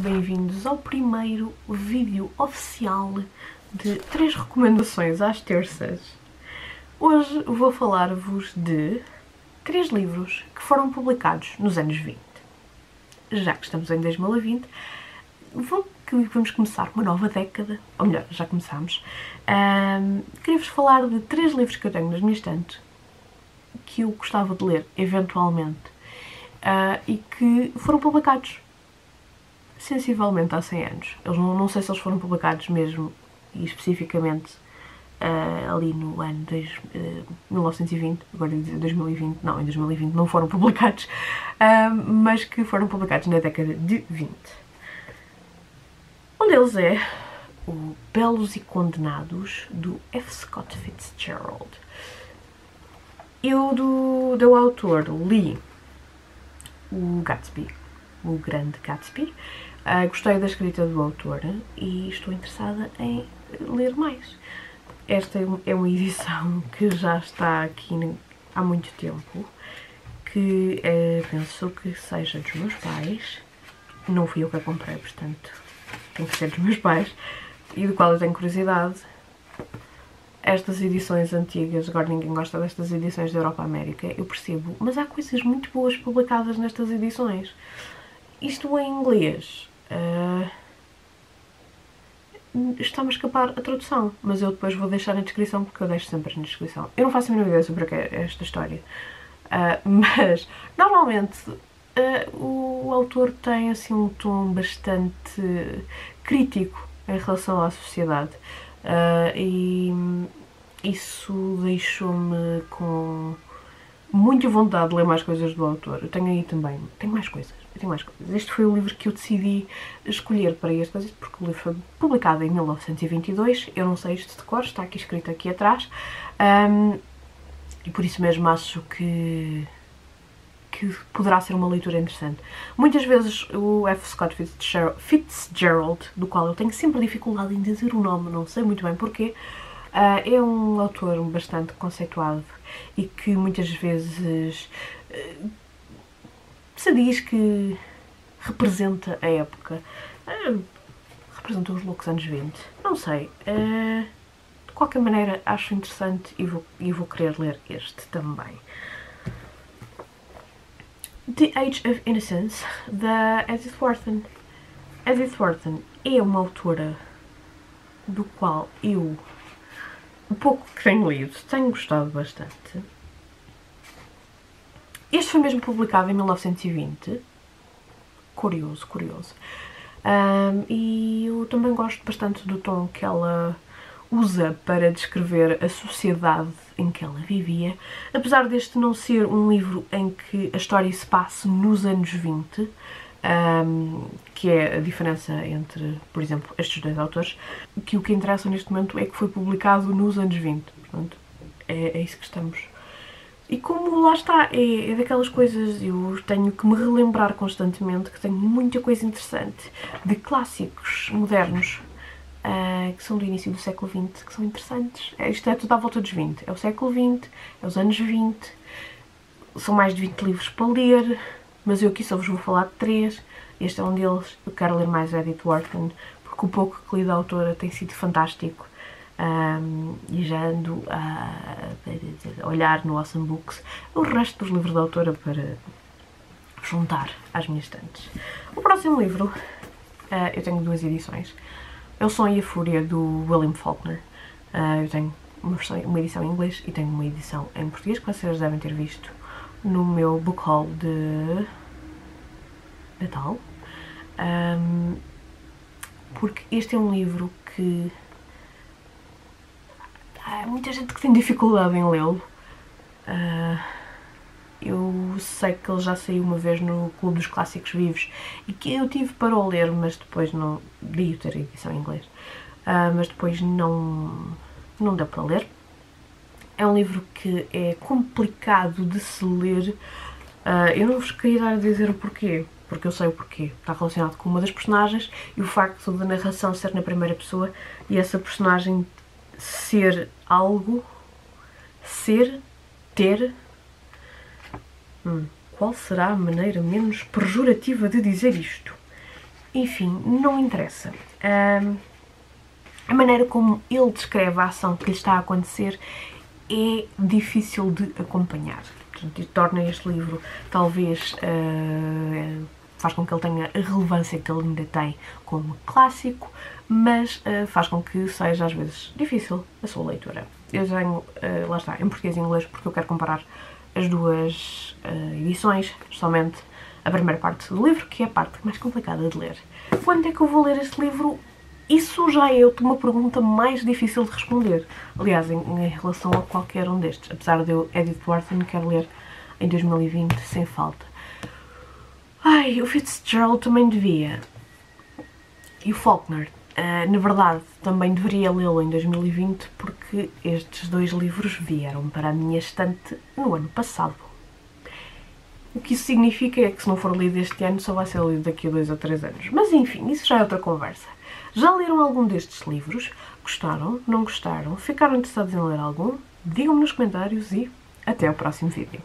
bem-vindos ao primeiro vídeo oficial de três recomendações às terças. Hoje vou falar-vos de três livros que foram publicados nos anos 20. Já que estamos em 2020, vamos começar uma nova década, ou melhor, já começámos. Um, Queria-vos falar de três livros que eu tenho nas minhas estantes que eu gostava de ler, eventualmente, uh, e que foram publicados sensivelmente há 100 anos. Eles não, não sei se eles foram publicados mesmo e especificamente uh, ali no ano de, uh, 1920, agora dizer 2020, não, em 2020 não foram publicados, uh, mas que foram publicados na década de 20. Um deles é o Belos e Condenados, do F. Scott Fitzgerald. Eu, do, do autor, li o Gatsby, o grande Gatsby, Uh, gostei da escrita do autor e estou interessada em ler mais. Esta é uma edição que já está aqui há muito tempo, que uh, penso que seja dos meus pais. Não fui eu que a comprei, portanto tem que ser dos meus pais, e do qual eu tenho curiosidade. Estas edições antigas, agora ninguém gosta destas edições da Europa América, eu percebo, mas há coisas muito boas publicadas nestas edições. Isto em inglês, Uh, Está-me a escapar a tradução, mas eu depois vou deixar na descrição porque eu deixo sempre na descrição. Eu não faço a mínima ideia sobre esta história, uh, mas normalmente uh, o autor tem assim um tom bastante crítico em relação à sociedade uh, e isso deixou-me com muita vontade de ler mais coisas do autor. Eu tenho aí também, tenho mais coisas tenho mais coisas. Este foi o livro que eu decidi escolher para este, porque o livro foi publicado em 1922, eu não sei isto de cor, está aqui escrito aqui atrás, um, e por isso mesmo acho que que poderá ser uma leitura interessante. Muitas vezes o F. Scott Fitzgerald, do qual eu tenho sempre dificuldade em dizer o nome, não sei muito bem porquê, uh, é um autor bastante conceituado e que muitas vezes uh, se diz que representa a época. Uh, representa os loucos anos 20. Não sei. De qualquer maneira, acho interessante e vou, e vou querer ler este também. The Age of Innocence, da Edith Wharton. Edith Wharton é uma autora do qual eu, o pouco que tenho lido, tenho gostado bastante. Este foi mesmo publicado em 1920. Curioso, curioso. Um, e eu também gosto bastante do tom que ela usa para descrever a sociedade em que ela vivia. Apesar deste não ser um livro em que a história se passe nos anos 20, um, que é a diferença entre, por exemplo, estes dois autores, que o que interessa neste momento é que foi publicado nos anos 20. Portanto, é, é isso que estamos e como lá está, é, é daquelas coisas, eu tenho que me relembrar constantemente que tenho muita coisa interessante de clássicos modernos uh, que são do início do século XX, que são interessantes. É, isto é tudo à volta dos 20. É o século XX, é os anos 20, são mais de 20 livros para ler, mas eu aqui só vos vou falar de três. Este é um deles. Eu quero ler mais Edith Wharton, porque o pouco que li da autora tem sido fantástico um, e já ando a, olhar no Awesome Books o resto dos livros da autora para juntar às minhas estantes. O próximo livro, uh, eu tenho duas edições. É o Som e a Fúria, do William Faulkner. Uh, eu tenho uma, versão, uma edição em inglês e tenho uma edição em português, que vocês devem ter visto no meu book haul de Natal. Um, porque este é um livro que Há muita gente que tem dificuldade em lê-lo. Uh, eu sei que ele já saiu uma vez no Clube dos Clássicos Vivos e que eu tive para o ler, mas depois não. li ter edição em inglês, uh, mas depois não, não deu para ler. É um livro que é complicado de se ler. Uh, eu não vos queria dar a dizer o porquê, porque eu sei o porquê. Está relacionado com uma das personagens e o facto da narração ser na primeira pessoa e essa personagem ser algo, ser, ter. Hum, qual será a maneira menos pejorativa de dizer isto? Enfim, não interessa. Um, a maneira como ele descreve a ação que lhe está a acontecer é difícil de acompanhar. Portanto, torna este livro, talvez, uh, faz com que ele tenha a relevância que ele ainda tem como clássico, mas uh, faz com que seja, às vezes, difícil a sua leitura. Eu tenho, uh, lá está, em português e inglês, porque eu quero comparar as duas edições, somente a primeira parte do livro, que é a parte mais complicada de ler. Quando é que eu vou ler este livro? Isso já é uma pergunta mais difícil de responder. Aliás, em, em relação a qualquer um destes. Apesar de eu, Edith Wharton, quero ler em 2020 sem falta. Ai, o Fitzgerald também devia. E o Faulkner. Uh, na verdade, também deveria lê-lo em 2020 porque estes dois livros vieram para a minha estante no ano passado. O que isso significa é que se não for lido este ano só vai ser lido daqui a dois ou três anos. Mas enfim, isso já é outra conversa. Já leram algum destes livros? Gostaram? Não gostaram? Ficaram interessados em ler algum? Digam-me nos comentários e até ao próximo vídeo.